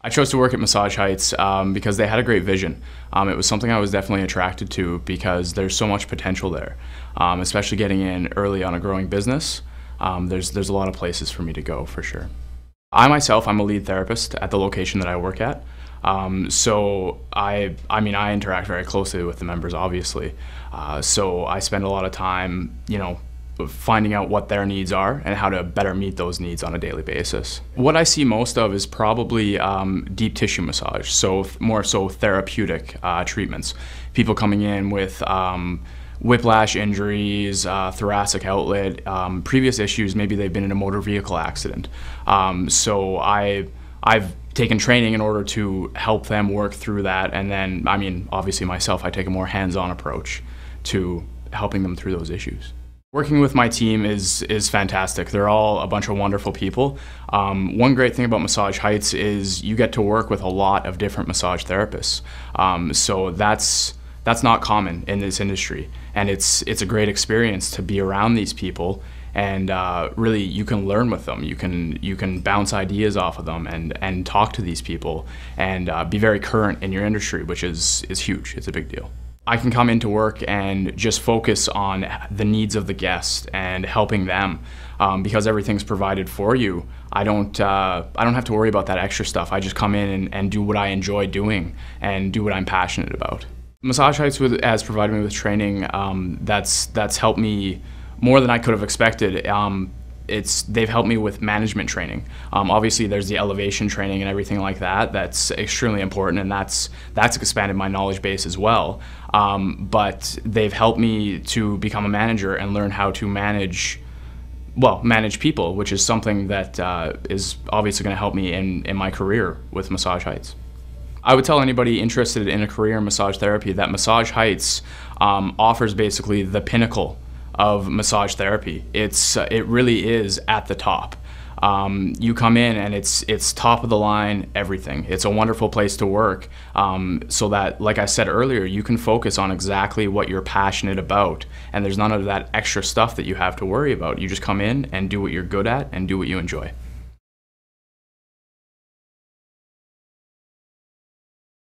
I chose to work at Massage Heights um, because they had a great vision. Um, it was something I was definitely attracted to because there's so much potential there, um, especially getting in early on a growing business. Um, there's there's a lot of places for me to go for sure. I myself, I'm a lead therapist at the location that I work at. Um, so I, I mean, I interact very closely with the members, obviously. Uh, so I spend a lot of time, you know, finding out what their needs are and how to better meet those needs on a daily basis. What I see most of is probably um, deep tissue massage, so more so therapeutic uh, treatments. People coming in with um, whiplash injuries, uh, thoracic outlet, um, previous issues, maybe they've been in a motor vehicle accident. Um, so I, I've taken training in order to help them work through that and then, I mean, obviously myself, I take a more hands-on approach to helping them through those issues. Working with my team is is fantastic. They're all a bunch of wonderful people. Um, one great thing about Massage Heights is you get to work with a lot of different massage therapists. Um, so that's that's not common in this industry, and it's it's a great experience to be around these people. And uh, really, you can learn with them. You can you can bounce ideas off of them and and talk to these people and uh, be very current in your industry, which is is huge. It's a big deal. I can come into work and just focus on the needs of the guest and helping them um, because everything's provided for you. I don't, uh, I don't have to worry about that extra stuff. I just come in and, and do what I enjoy doing and do what I'm passionate about. Massage Heights with, has provided me with training um, that's, that's helped me more than I could have expected. Um, it's they've helped me with management training. Um, obviously, there's the elevation training and everything like that. That's extremely important, and that's that's expanded my knowledge base as well. Um, but they've helped me to become a manager and learn how to manage. Well, manage people, which is something that uh, is obviously going to help me in, in my career with Massage Heights. I would tell anybody interested in a career in massage therapy that Massage Heights um, offers basically the pinnacle of massage therapy. It's uh, it really is at the top. Um, you come in and it's it's top of the line everything. It's a wonderful place to work, um, so that like I said earlier, you can focus on exactly what you're passionate about, and there's none of that extra stuff that you have to worry about. You just come in and do what you're good at and do what you enjoy.